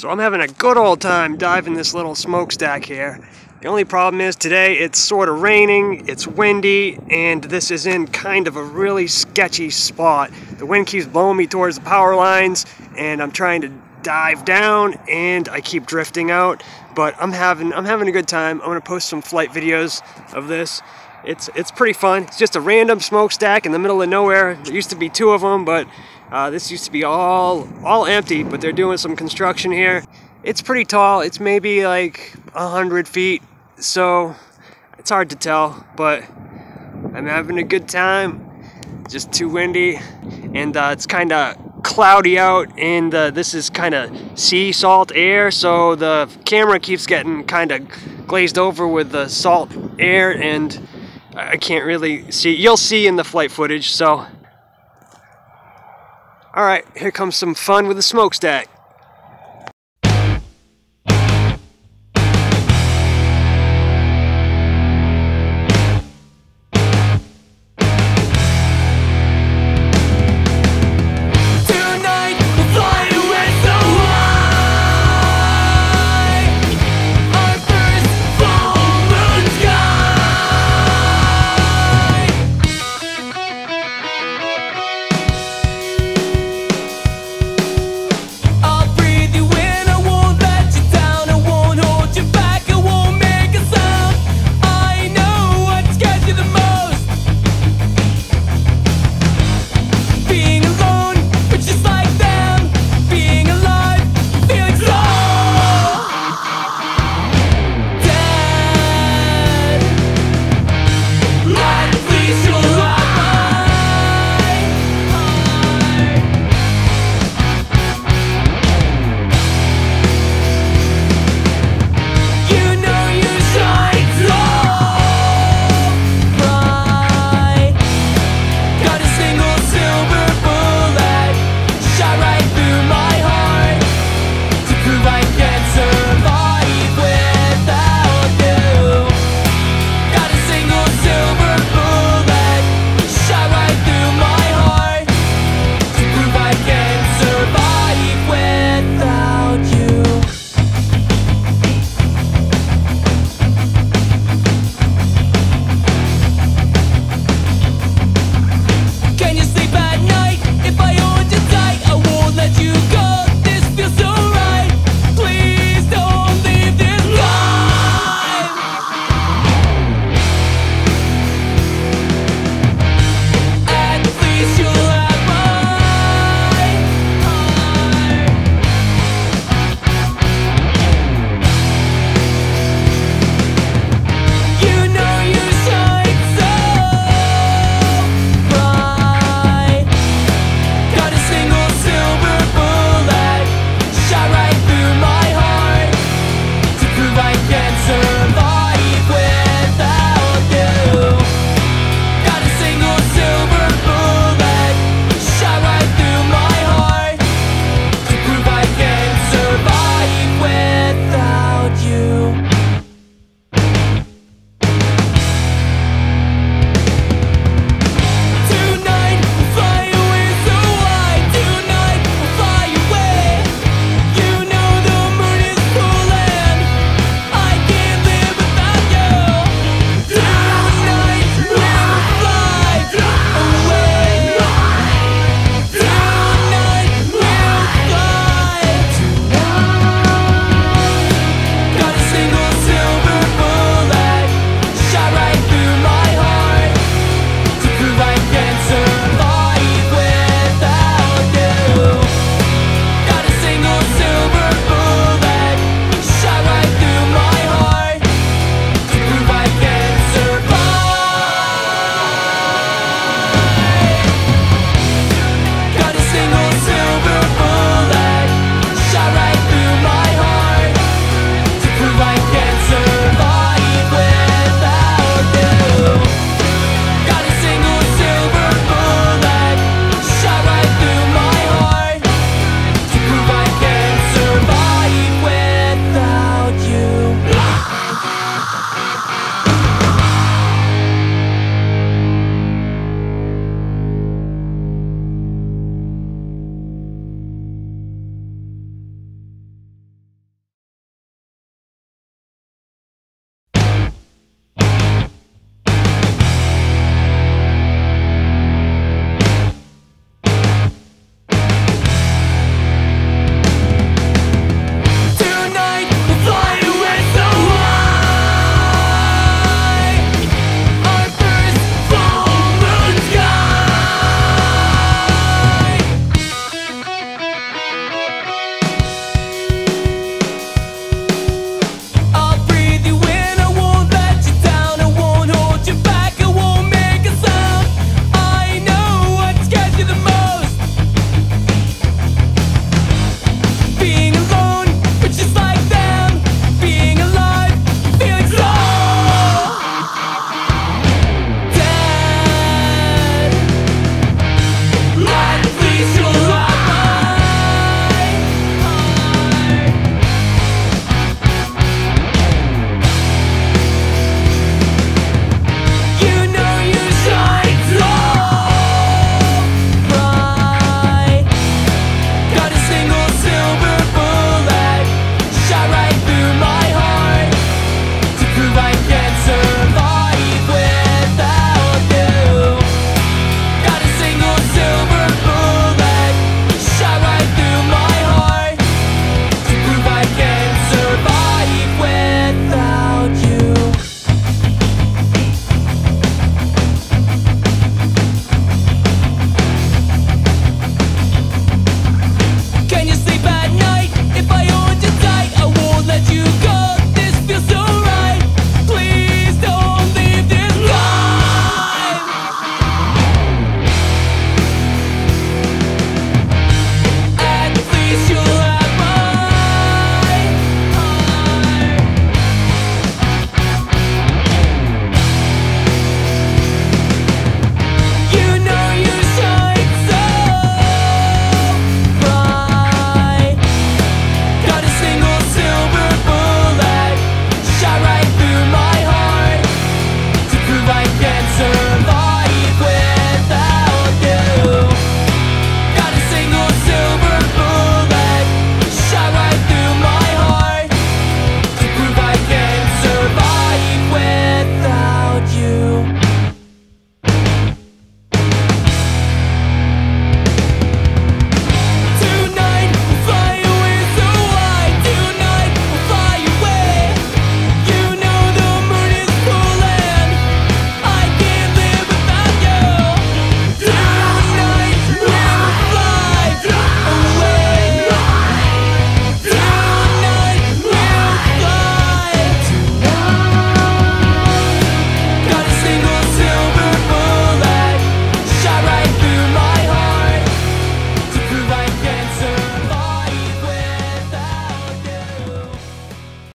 So I'm having a good old time diving this little smokestack here. The only problem is today it's sort of raining, it's windy, and this is in kind of a really sketchy spot. The wind keeps blowing me towards the power lines, and I'm trying to dive down, and I keep drifting out. But I'm having I'm having a good time. I'm gonna post some flight videos of this. It's it's pretty fun. It's just a random smokestack in the middle of nowhere. There used to be two of them, but uh, this used to be all all empty. But they're doing some construction here. It's pretty tall. It's maybe like a hundred feet so it's hard to tell, but I'm having a good time. Just too windy, and uh, it's kind of cloudy out, and uh, this is kind of sea salt air, so the camera keeps getting kind of glazed over with the salt air, and I can't really see. You'll see in the flight footage, so. Alright, here comes some fun with the smokestack.